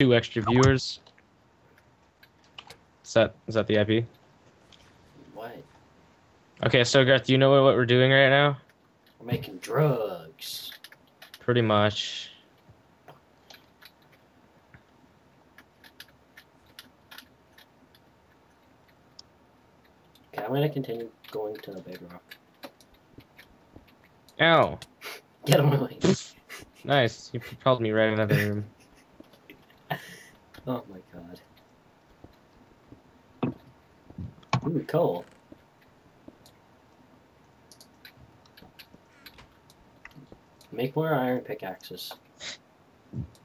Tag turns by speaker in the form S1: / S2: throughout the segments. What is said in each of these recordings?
S1: two extra viewers. Is that is that the IP?
S2: What?
S1: Okay, so Garth, do you know what, we're doing right now?
S2: We're making drugs.
S1: Pretty much.
S2: Okay, I'm gonna continue going to the Bedrock.
S1: Ow.
S2: Get him away.
S1: Nice. You propelled me right into the room.
S2: Oh my god. Ooh, coal. Make more iron pickaxes.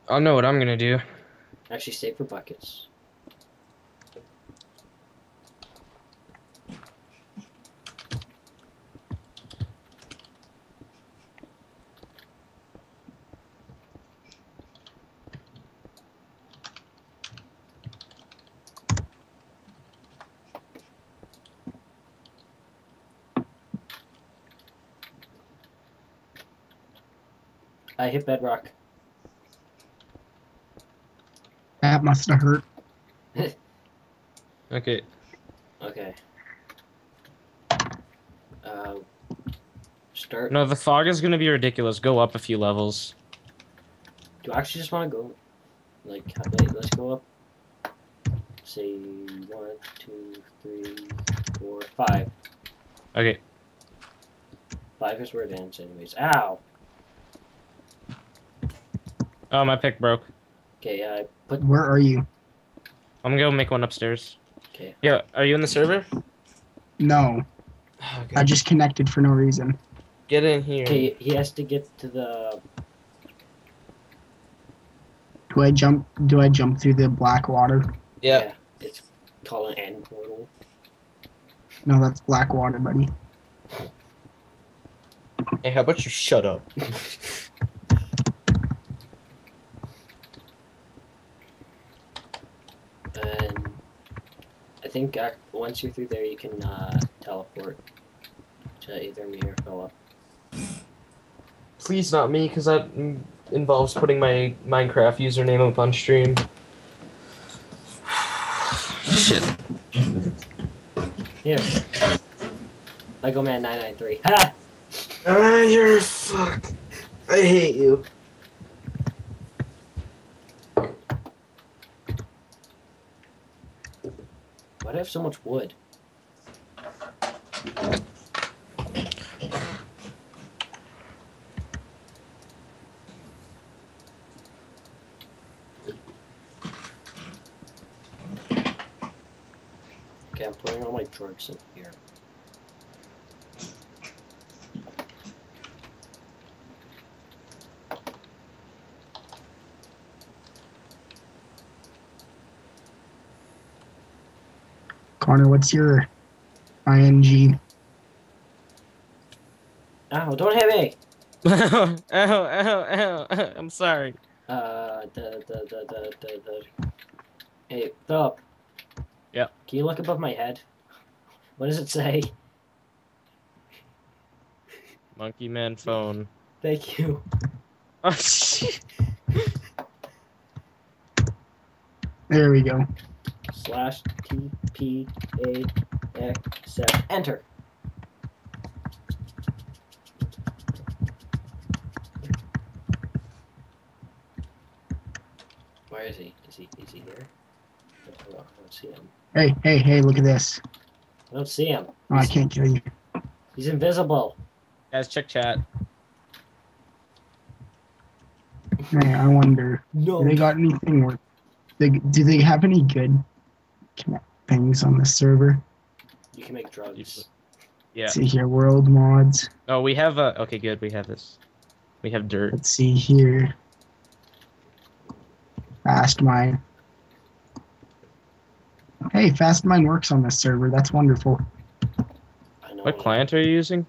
S1: I'll know what I'm gonna do.
S2: Actually, save for buckets. I hit bedrock.
S3: That must have hurt.
S1: Okay.
S2: Okay. Uh, start.
S1: No, the fog is gonna be ridiculous. Go up a few levels.
S2: Do I actually just want to go? Like, how- wait, let's go up. Say one, two, three, four, five.
S1: Okay.
S2: Five is where it ends, anyways. Ow.
S1: Oh, my pick broke.
S2: Okay, I put.
S3: Where are you?
S1: I'm gonna go make one upstairs.
S2: Okay.
S1: Yeah, are you in the server?
S3: No, oh, I just connected for no reason.
S1: Get in here.
S2: Okay, he has to get to the.
S3: Do I jump? Do I jump through the black water?
S1: Yeah.
S2: It's called an end portal.
S3: No, that's black water, buddy.
S1: Hey, how about you shut up?
S2: And I think uh, once you're through there, you can uh, teleport to either me or Philip.
S1: Please not me, because that involves putting my Minecraft username up on stream. Shit.
S2: Here. Lego Man 993. Ha!
S1: Ah, you're fuck. I hate you.
S2: Why do I have so much wood? Okay, I'm putting all my drugs in here.
S3: Connor, what's your ing?
S2: Ow, don't hit me!
S1: ow, ow, ow, ow. I'm sorry.
S2: Uh, the, the, the, the, the, the. Hey, Philip.
S1: Yeah.
S2: Can you look above my head? What does it say?
S1: Monkey Man phone.
S2: Thank you.
S1: Oh, shit.
S3: There we go.
S2: Slash T P A X F. Enter. Where is he? Is he is he here? Hold on, I don't see him.
S3: Hey, hey, hey! Look at this.
S2: I don't see him.
S3: Oh, I can't kill you.
S2: He's invisible.
S1: Guys, check chat.
S3: Hey, I wonder.
S2: No.
S3: Do they got anything worth? They, do they have any good connect things on the server?
S2: You can make drugs.
S1: Yeah.
S3: Let's see here, world mods.
S1: Oh, we have a. Okay, good. We have this. We have dirt.
S3: Let's see here. Fast mine. Hey, fast mine works on this server. That's wonderful.
S2: I know.
S1: What client are you using?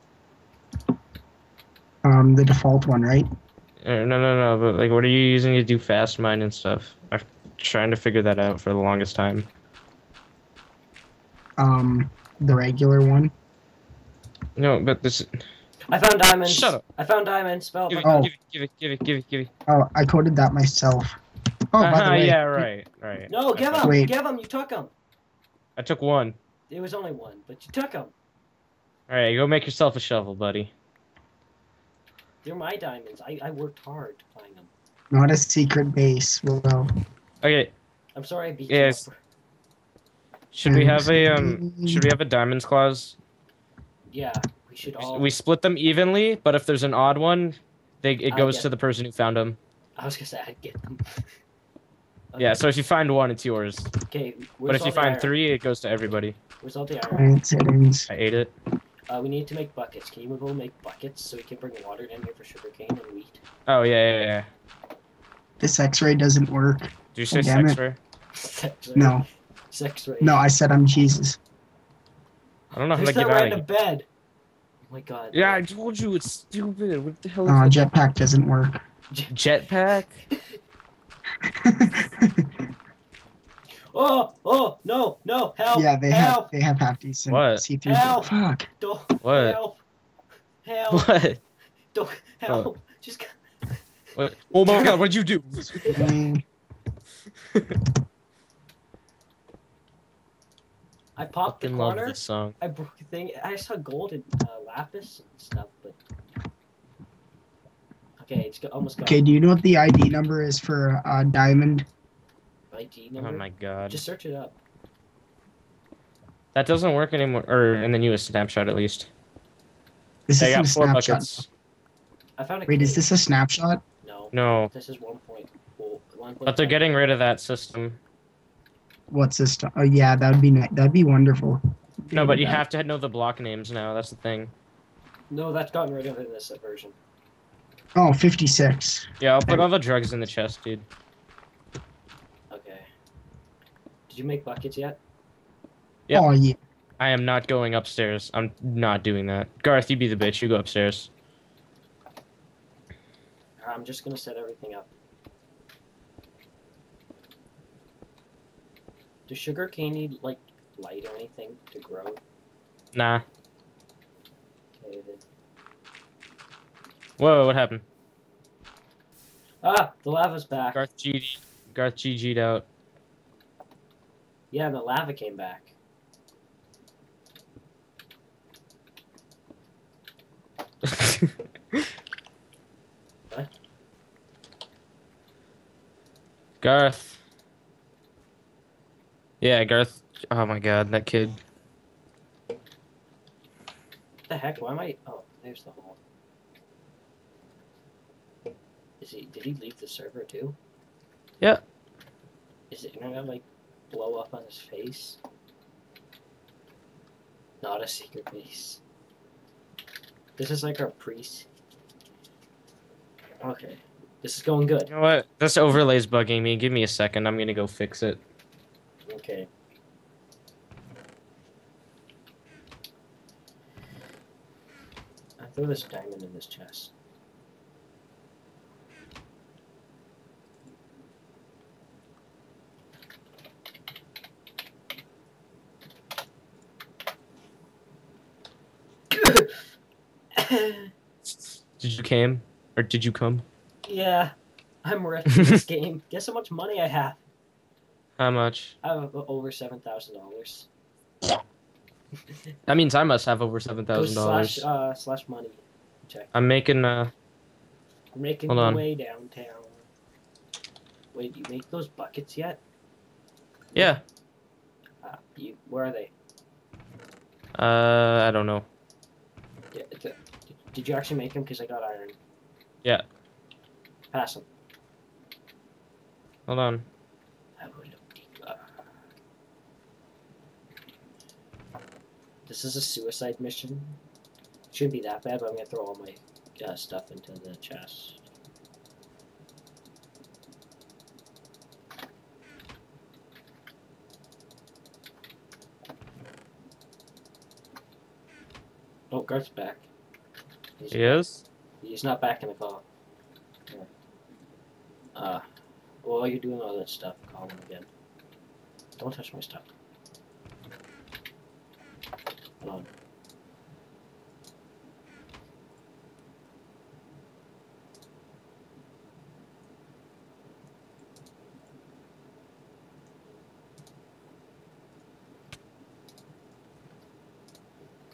S3: Um, the default one, right?
S1: Uh, no, no, no. But like, what are you using to do fast mine and stuff? I'm trying to figure that out for the longest time.
S3: Um, the regular one.
S1: No, but this.
S2: I found diamonds.
S1: Shut up.
S2: I found diamonds. Spell.
S1: Give it,
S3: Oh.
S1: give it, give it, give it, give it, give it.
S3: Oh, I coded that myself. Oh, by the
S1: Uh-huh,
S3: way,
S1: yeah, right, right.
S2: No, give
S1: Okay.
S2: him.
S3: Wait.
S2: Give him. You took them.
S1: I took one.
S2: It was only one, but you took them.
S1: All right, go make yourself a shovel, buddy.
S2: They're my diamonds. I, I worked hard to find them.
S3: not a secret base. Well,
S1: Okay,
S2: I'm sorry I beat
S1: Yes.
S2: you up.
S1: Should we have a um? Should we have a diamonds clause?
S2: Yeah, we should all.
S1: We split them evenly, but if there's an odd one, they it
S2: I
S1: goes to the person who found them.
S2: I was gonna say I'd get them.
S1: Yeah, so if you find one, it's yours.
S2: Okay,
S1: But if you find
S2: iron?
S1: three, it goes to everybody.
S2: where's all the iron?
S3: Right.
S1: I ate it.
S2: Uh, we need to make buckets. Can you go make buckets so we can bring water down here for sugarcane and wheat?
S1: Oh yeah, yeah, yeah.
S3: This X-ray doesn't work.
S1: Did you say
S3: Oh, damn
S1: sex
S3: it.
S1: ray?
S2: Sex ray.
S3: No,
S2: Sex ray.
S3: no, I said I'm Jesus.
S1: I don't know how to get out
S2: random
S1: of here.
S2: bed. Oh my god.
S1: Yeah, I told you it's stupid. What the hell
S3: Oh,
S1: is it?
S3: jetpack doesn't work.
S1: Jetpack?
S2: Oh, oh, no, no, help.
S3: yeah, they
S2: help,
S3: have they have half decent
S1: What?
S3: see-through.
S2: Help.
S3: Fuck.
S2: Don't,
S1: What?
S2: help. Help.
S1: What?
S2: Don't, help. Just,
S1: What? Oh my god, what'd you do?
S2: I popped the
S1: Fucking love
S2: corner.
S1: this song.
S2: I broke the thing. I saw gold and uh, lapis and stuff, but. Okay, it's go- almost gone.
S3: Okay, do you know what the ID number is for uh, diamond?
S2: ID number.
S1: Oh my god.
S2: Just search it up.
S1: That doesn't work anymore. Or in the newest snapshot, at least.
S3: This
S1: I
S3: isn't
S1: got
S3: a
S1: four
S3: snapshot.
S1: buckets.
S2: I found a.
S3: Wait, is this a snapshot?
S2: No.
S1: No,
S2: This is one point. Well, one point
S1: but they're getting rid of that system.
S3: What's this? st- Oh yeah, that would be ni- that'd be wonderful.
S1: No, but you have to know the block names now. That's the thing.
S2: No, that's gotten rid of in this version.
S3: Oh, 56.
S1: Yeah, I'll put all the drugs in the chest, dude.
S2: Okay. Did you make buckets yet?
S1: Yep.
S3: Oh yeah.
S1: I am not going upstairs. I'm not doing that. Garth, you be the bitch. You go upstairs.
S2: I'm just gonna set everything up. Does sugar cane need like light or anything to grow?
S1: Nah.
S2: Okay, then.
S1: Whoa, what happened?
S2: Ah, the lava's back.
S1: Garth GG. Garth GG'd out.
S2: Yeah, the lava came back. What?
S1: Garth. Yeah, Garth. Oh my god, that kid.
S2: What the heck? Why am I? Oh, there's the hole. Is he? Did he leave the server too?
S1: Yeah.
S2: Is it gonna like blow up on his face? Not a secret base. This is like our priest. Okay, this is going good.
S1: You know what? This overlay's bugging me. Give me a second. I'm gonna go fix it.
S2: Okay. I throw this diamond in this chest.
S1: Did you came? Or did you come?
S2: yeah, I'm in this game. Guess how much money I have?
S1: How much?
S2: I have over seven thousand dollars.
S1: That means I must have over seven thousand
S2: slash
S1: dollars.
S2: uh slash money. Check.
S1: I'm making uh
S2: I'm making my way downtown. Wait, you make those buckets yet?
S1: yeah.
S2: Uh, you, where are they?
S1: Uh I don't know.
S2: Yeah, a- did you actually make them? Because I got iron.
S1: Yeah.
S2: Pass them.
S1: Hold on.
S2: This is a suicide mission. It Shouldn't be that bad, but I'm gonna throw all my uh, stuff into the chest. Oh, Garth's back. He's,
S1: He is?
S2: he's not back in the call. Here. Uh, while you're doing all that stuff, call him again. Don't touch my stuff plug.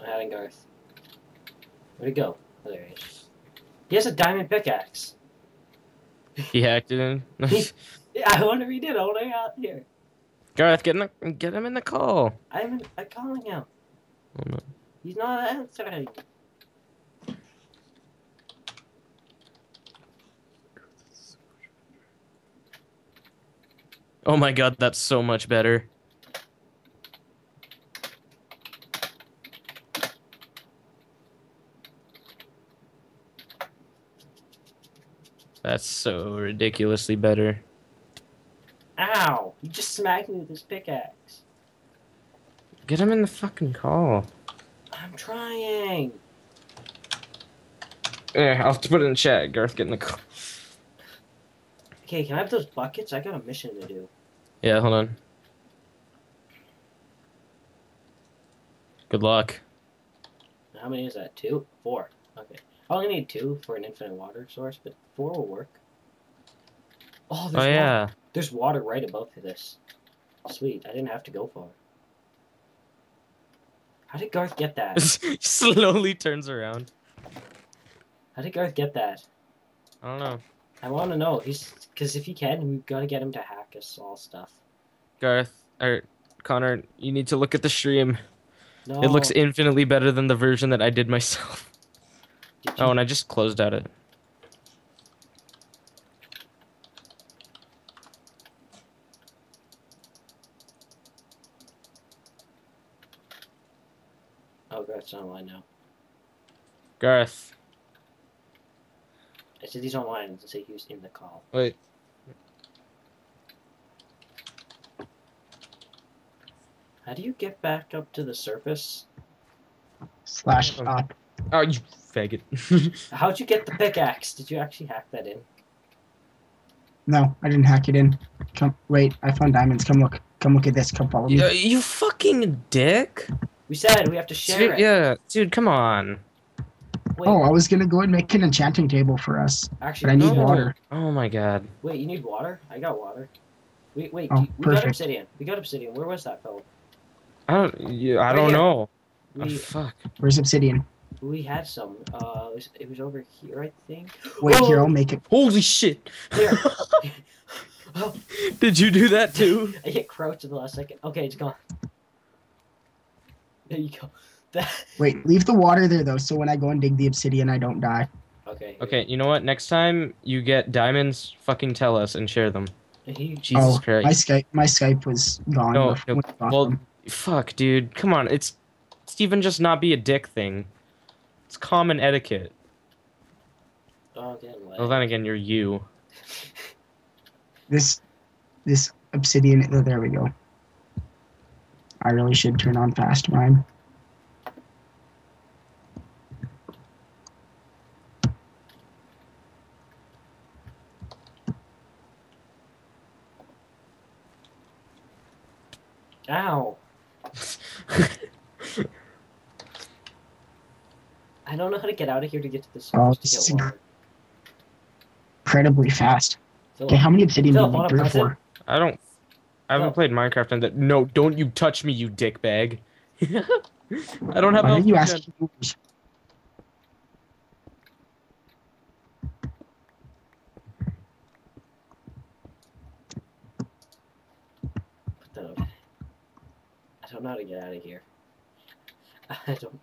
S2: Out and Garth. Where'd he go? Oh, there he is. He has a diamond pickaxe.
S1: He hacked it in.
S2: I wonder if he did. I want to out here.
S1: Garth, get, get him in the call.
S2: I'm, in, I'm calling
S1: out. Not...
S2: He's not answering.
S1: Oh my god, that's so much better. That's so ridiculously better.
S2: Ow! You just smacked me with this pickaxe.
S1: Get him in the fucking car.
S2: I'm trying.
S1: Yeah, I'll have to put it in chat. Garth, get in the car.
S2: Okay, can I have those buckets? I got a mission to do.
S1: Yeah, hold on. Good luck.
S2: How many is that? Two? Four. Okay. Oh, I only need two for an infinite water source, but four will work. Oh, there's oh,
S1: yeah.
S2: Water. There's water right above this. Sweet. I didn't have to go far. How did Garth get that?
S1: slowly turns around.
S2: How did Garth get that?
S1: I don't know.
S2: I want to know. He's because if he can, we've got to get him to hack us all stuff.
S1: Garth or Connor, you need to look at the stream.
S2: No.
S1: It looks infinitely better than the version that I did myself.
S2: Did
S1: oh, and I just closed out it.
S2: Oh, Garth's online now.
S1: Garth.
S2: I said he's online. I said he was in the call.
S1: Wait.
S2: How do you get back up to the surface?
S3: Slash up.
S1: Oh, you faggot.
S2: How'd you get the pickaxe? Did you actually hack that in?
S3: No, I didn't hack it in. Come, wait, I found diamonds. Come look. Come look at this. Come follow me.
S1: You, you fucking dick.
S2: We said we have to share
S1: dude,
S2: it.
S1: Yeah, dude, come on.
S2: Wait.
S3: Oh, I was gonna go and make an enchanting table for us.
S2: Actually,
S3: but I
S2: no.
S3: need water.
S1: Oh my god.
S2: Wait, you need water? I got water. Wait, wait.
S3: Oh,
S2: you, we
S3: perfect.
S2: got obsidian. We got obsidian. Where was that, fellow?
S1: I don't. Yeah, I don't know. Oh,
S2: we, oh,
S1: fuck.
S3: Where's obsidian?
S2: We had some. Uh, it was, it was over here, I think.
S3: Wait
S2: oh!
S3: here, I'll make it.
S1: Holy shit!
S2: There. oh.
S1: Did you do that too?
S2: I hit crouch at the last second. Okay, it's gone. There you go.
S3: Wait, leave the water there though, so when I go and dig the obsidian, I don't die.
S2: Okay.
S1: Okay, you know what? Next time you get diamonds, fucking tell us and share them. Jesus
S3: oh,
S1: Christ.
S3: My Skype, my Skype was gone.
S1: No, no well,
S3: them.
S1: fuck, dude. Come on, it's, it's just not be a dick thing. It's common etiquette.
S2: Oh, damn
S1: well, then again, you're you.
S3: this, this obsidian. Oh, there we go. I really should turn on fast mine.
S2: Ow. I don't know how to get out of here to get to the surface
S3: oh,
S2: to get.
S3: Incredibly fast. Okay, how many obsidian Phillip,
S2: did
S3: you three or for?
S1: I don't I haven't
S2: no.
S1: played Minecraft in that. No, don't you touch me, you dickbag. I don't have.
S3: Why are you asking?
S2: I don't know how to get out of here. I don't.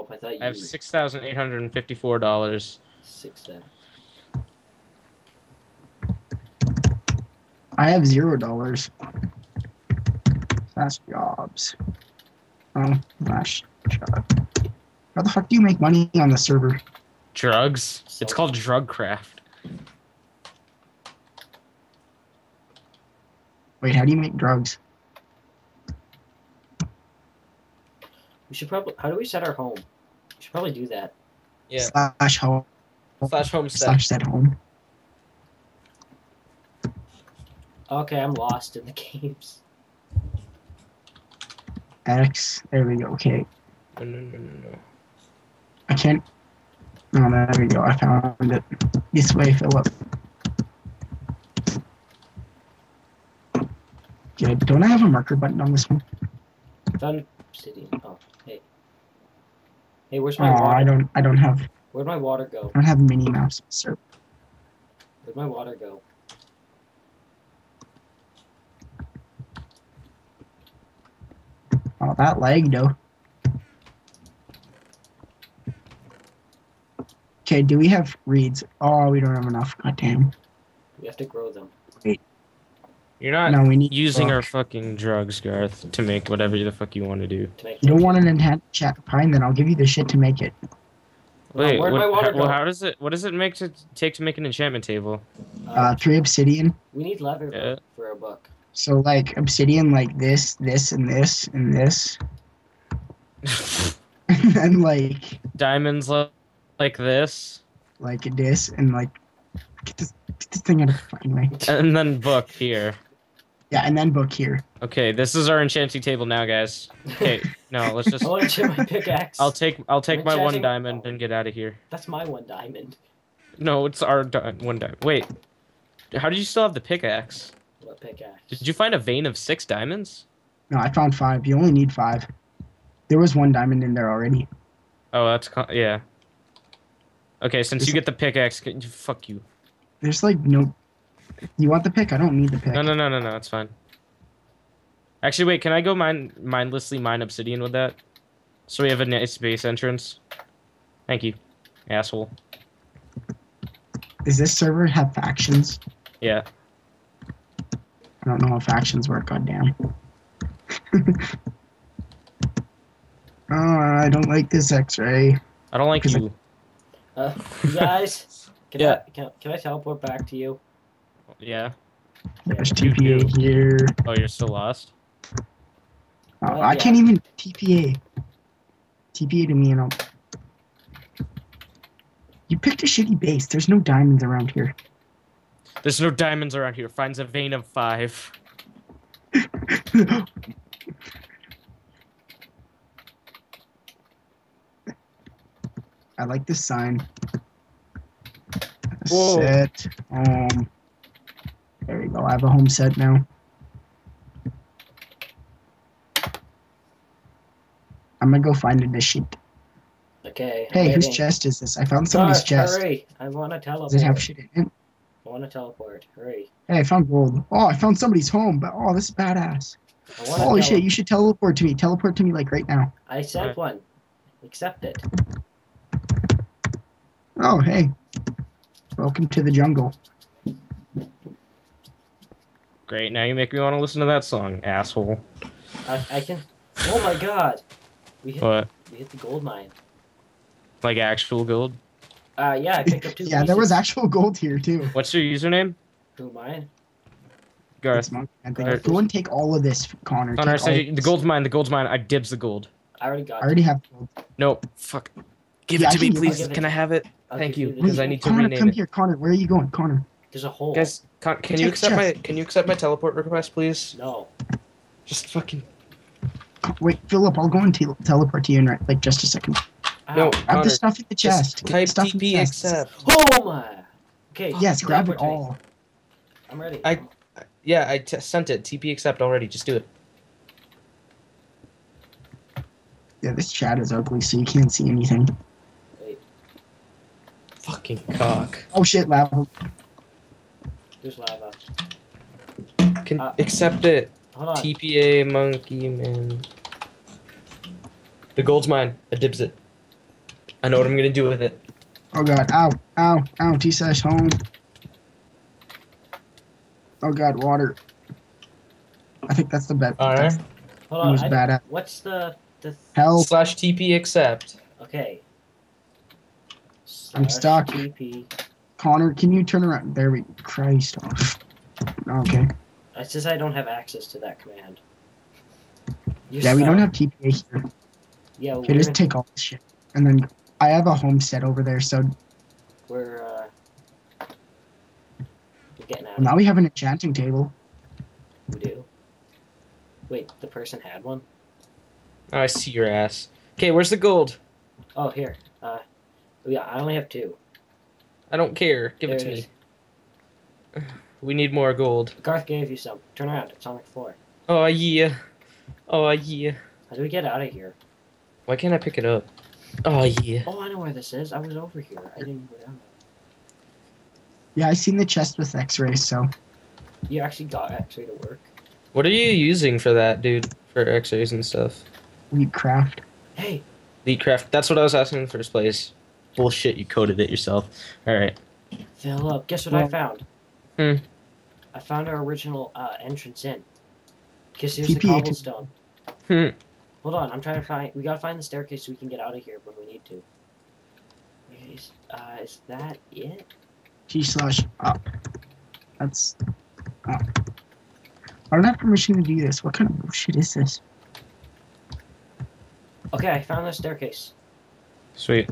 S2: up. I thought you.
S1: I have six thousand eight hundred and fifty-four dollars.
S2: Six then.
S3: I have zero dollars. Fast jobs. Um, oh, gosh. job. How the fuck do you make money on the server?
S1: Drugs.
S2: So it's
S1: called Drugcraft.
S3: Wait, how do you make drugs?
S2: should probably. How do we set our home? We should probably do that.
S1: Yeah.
S3: Slash home.
S1: Slash home set.
S3: Slash set home.
S2: Okay, I'm lost in the games.
S3: X. There we go. Okay.
S1: No, no, no, no, no.
S3: I can't. Oh, there we go. I found it. This way, Philip. Okay, don't I have a marker button on this one?
S2: Done. City. Oh hey. Where's
S3: Oh,
S2: my water?
S3: I don't. I don't have.
S2: Where'd my water go?
S3: I don't have mini maps. Sir.
S2: Where'd my water go?
S3: Oh, that lag though. Okay, do we have reeds? Oh, we don't have enough. God damn.
S2: We have to grow them.
S1: You're not
S3: No, we need
S1: using our fucking drugs, Garth, to make whatever the fuck you want to do.
S2: To
S3: You don't want an enhanced chat pine, then I'll give you the shit to make it.
S1: Wait,
S2: where'd
S1: what,
S2: my water
S1: how,
S2: go?
S1: well, how does it? What does it make to take to make an enchantment table?
S3: Uh, three obsidian.
S2: we need leather
S1: Yeah.
S2: for a book.
S3: So like obsidian, like this, this, and this, and this, and then like
S1: Diamonds li- like this,
S3: like this, and like get this, get this thing out of the fucking way.
S1: and then book here.
S3: Yeah, and then book here.
S1: Okay, this is our enchanting table now, guys. Okay, no, let's just.
S2: I want to my pickaxe.
S1: I'll take I'll take my one diamond and get out of here.
S2: That's my one diamond.
S1: No, it's our di- one diamond. Wait, how did you still have the pickaxe?
S2: What pickaxe?
S1: Did you find a vein of six diamonds?
S3: No, I found five. You only need five. There was one diamond in there already.
S1: Oh, that's co- yeah. Okay, since
S3: Is
S1: you get the pickaxe, can fuck you.
S3: There's like no. You want the pick? I don't need the pick.
S1: No, no, no, no, no. It's fine. Actually, wait. Can I go mine mindlessly mine obsidian with that? So we have a nice base entrance. Thank you, asshole.
S3: Does this server have factions?
S1: Yeah.
S3: I don't know how factions work. Goddamn. oh, I don't like this X-ray.
S1: I don't like
S3: Is it-
S1: you.
S2: Uh, you guys, can,
S1: Yeah.
S2: I, can, can I teleport back to you?
S1: Yeah.
S3: There's TPA
S1: do.
S3: here.
S1: Oh, you're still lost.
S3: Oh,
S2: Uh,
S3: I
S2: yeah.
S3: can't even TPA. TPA to me and I'll. You picked a shitty base. There's no diamonds around here.
S1: There's no diamonds around here. Finds a vein of five.
S3: I like this sign.
S1: Whoa.
S3: Set home. There we go. I have a home set now. I'm gonna go find a shit.
S2: Okay.
S3: Hey, whose chest is this? I found somebody's
S2: Garth,
S3: chest.
S2: Hurry! I want to teleport.
S3: Does it have shit in it?
S2: I want to teleport. Hurry!
S3: Hey, I found gold. Oh, I found somebody's home. But oh, this is badass.
S2: I want
S3: Holy shit! You should teleport to me. Teleport to me like right now.
S2: I sent
S1: Alright.
S2: one. Accept it.
S3: Oh, hey. Welcome to the jungle.
S1: Great. Now you make me want to listen to that song, asshole.
S2: I, I can. Oh my god! We hit,
S1: What?
S2: we hit the gold mine.
S1: Like actual gold?
S2: Uh, yeah, I picked up two.
S3: yeah, there was actual gold here too.
S1: What's your username?
S2: Who mine?
S1: Garth.
S3: It's. I think.
S1: Alright.
S3: Go and take all of this, Connor.
S1: Connor, I
S3: Take
S1: said
S3: all
S1: you-
S3: of
S1: the
S3: this.
S1: gold's mine. The gold's mine. I dibs the gold.
S2: I already got.
S3: I already have gold.
S1: No, fuck. Give
S3: Yeah,
S1: it to me, please. Can I have it?
S2: I'll
S1: Thank you, because I need to
S3: Connor,
S1: rename
S3: come
S1: it.
S3: here, Connor. Where are you going, Connor?
S2: There's a hole.
S1: Guys, con- can you accept my can you accept my teleport request, please?
S2: No.
S1: Just fucking
S3: Wait, Philip, I'll go and tel- teleport to you in right, like just a second.
S2: Ow.
S1: no.
S3: Grab
S1: Connor,
S3: the stuff in the chest.
S1: Just
S3: Get the
S1: type
S3: stuff in the
S1: TP
S3: chest.
S1: accept.
S2: Oh my. Okay.
S3: Yes, grab it
S2: teleport to me.
S3: all.
S2: I'm ready.
S1: I- Yeah, I t- sent it. TP accept already. Just do it.
S3: Yeah, this chat is ugly, so you can't see anything.
S2: Wait.
S1: Fucking cock.
S3: Oh shit, lava.
S2: There's lava.
S1: Can
S2: Uh,
S1: accept it.
S2: Hold on.
S1: TPA monkey man. The gold's mine. I dibs it. I know what I'm gonna do with it.
S3: Oh god, ow, ow, ow, T slash home. Oh god, water. I think that's the bet.
S1: Alright.
S3: That's
S2: Hold on.
S3: was
S2: I,
S3: bad.
S2: what's the the?
S3: Help.
S1: Slash TP accept.
S2: Okay.
S3: I'm
S2: Slash
S3: stuck.
S2: TP.
S3: Connor, can you turn around? There we Christ. Okay.
S2: It says I don't have access to that command. You're
S3: Yeah, we don't have TPA here.
S2: Yeah,
S3: Okay, just take all this shit. And then I have a homestead over there, so
S2: we're uh, we're getting out.
S3: now we have an enchanting table.
S2: We do. Wait, the person had one.
S1: Oh, I see your ass. Okay, where's the gold?
S2: Oh, here. Uh, yeah, I only have two.
S1: I don't care. Give it to
S2: it
S1: me. We need more gold.
S2: Garth gave you some. Turn around. It's on the floor.
S1: Oh yeah. Oh yeah.
S2: How do we get out of here?
S1: Why can't I pick it up? Oh yeah.
S2: Oh, I know where this is. I was over here. I didn't go down
S3: Yeah, I seen the chest with X-rays, so.
S2: You actually got X-ray to work.
S1: What are you using for that, dude? For X-rays and stuff.
S3: we craft.
S2: Hey,
S1: Leadcraft. That's what I was asking in the first place. Bullshit. You coded it yourself. All right.
S2: Philip, guess what I found?
S1: Hmm.
S2: I found our original uh, entrance in. Because here's the cobblestone.
S1: Hmm.
S2: Hold on, I'm trying to find. We gotta find the staircase so we can get out of here when we need to. Is, uh, is that it?
S3: T slash up. That's up. I don't have permission to do this. What kind of bullshit is this?
S2: Okay, I found the staircase.
S1: Sweet.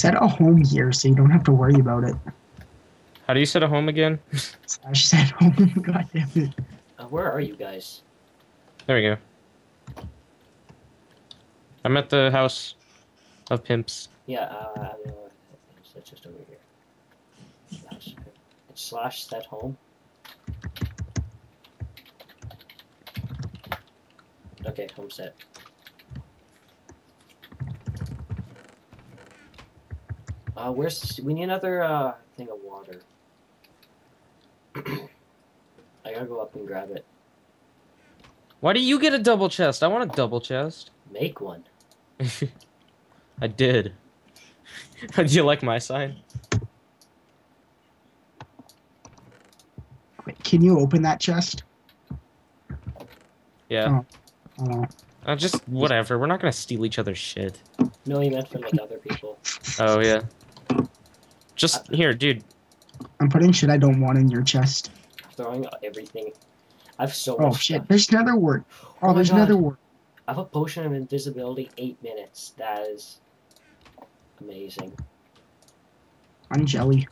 S3: Set a home here so you don't have to worry about it.
S1: How do you set a home again?
S3: Slash set home. God damn it.
S2: Uh, where are you guys?
S1: There we go. I'm at the house of pimps.
S2: Yeah, uh, I don't know. what that is. That's just over here. Slash, it's slash set home. Okay, home set. Uh, where's we need another uh thing of water. I gotta go up and grab it.
S1: Why do you get a double chest? I want a double chest.
S2: Make one.
S1: I did. do you like my sign?
S3: Wait, can you open that chest?
S1: Yeah.
S3: Oh,
S1: Uh, just whatever. We're not gonna steal each other's shit.
S2: No, you meant for like other people.
S1: Oh yeah. Just here, dude.
S3: I'm putting shit I don't want in your chest.
S2: Throwing everything. I have so
S3: Oh
S2: much
S3: shit,
S2: stuff.
S3: there's another word.
S2: Oh
S3: Oh, there's
S2: God.
S3: another word.
S2: I have a potion of invisibility, eight minutes. That is amazing.
S3: I'm jelly.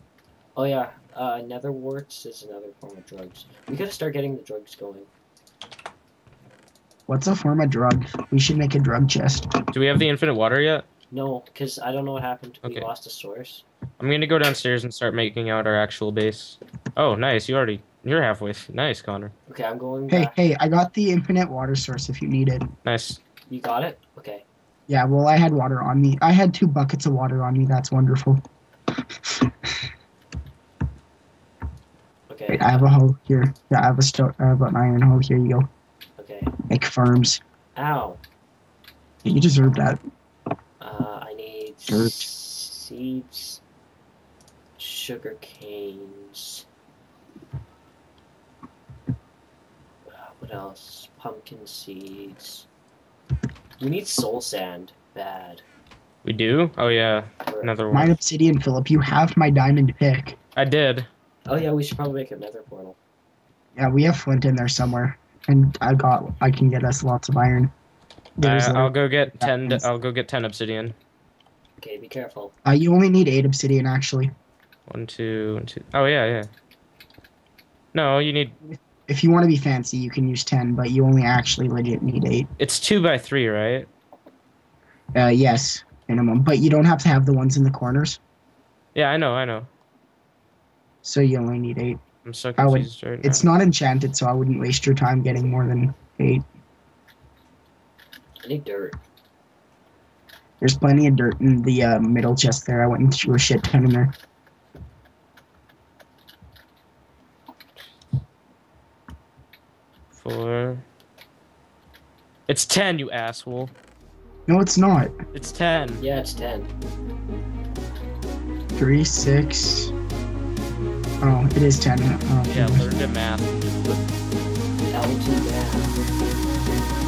S2: Oh yeah, uh, nether warts is another form of drugs. We gotta start getting the drugs going.
S3: What's a form of drug? We should make a drug chest.
S1: Do we have the infinite water yet?
S2: No, because I don't know what happened. We lost a source.
S1: I'm gonna go downstairs and start making out our actual base. Oh, nice. You already. You're halfway. Nice, Connor.
S2: Okay, I'm going
S3: Hey,
S2: back.
S3: hey, I got the infinite water source if you need it.
S1: Nice.
S2: You got it? Okay.
S3: Yeah, well, I had water on me. I had two buckets of water on me. That's wonderful.
S2: Okay.
S3: Wait, I have a hoe here. Yeah, I have a stone. I have an iron hoe. Here you go.
S2: Okay.
S3: Make farms.
S2: Ow.
S3: You deserve that.
S2: Uh, I need
S3: Dirt.
S2: seeds, sugar canes. Uh, what else? Pumpkin seeds. We need soul sand. Bad.
S1: We do? Oh yeah.
S2: Or-
S1: Another
S3: Mine
S1: one.
S3: obsidian, Philip. You have my diamond pick.
S1: I did.
S2: Oh yeah, we should probably make another portal.
S3: Yeah, we have flint in there somewhere, and I got. I can get us lots of iron.
S1: I,
S3: There's
S1: I'll go get ten. I'll go get ten obsidian.
S2: Okay, be careful.
S3: uh, you only need eight obsidian actually.
S1: One, two, one, two. Oh yeah, yeah. No, you need.
S3: If you want to be fancy, you can use ten, but you only actually legit need eight.
S1: It's two by three, right?
S3: Uh, yes, minimum. But you don't have to have the ones in the corners,
S1: Yeah, I know, I know.
S3: so you only need eight.
S1: I'm so
S3: I would-
S1: confused right
S3: It's not enchanted, so I wouldn't waste your time getting more than eight.
S2: I need dirt.
S3: There's plenty of dirt in the uh, middle chest there. I went and threw a shit ton in there.
S1: Four. It's ten, you asshole.
S3: No, it's not.
S1: It's ten.
S2: Yeah, it's ten.
S3: Three, six. Oh, it is ten. Oh,
S1: Yeah,
S3: okay.
S1: learn to math.
S2: L2 math.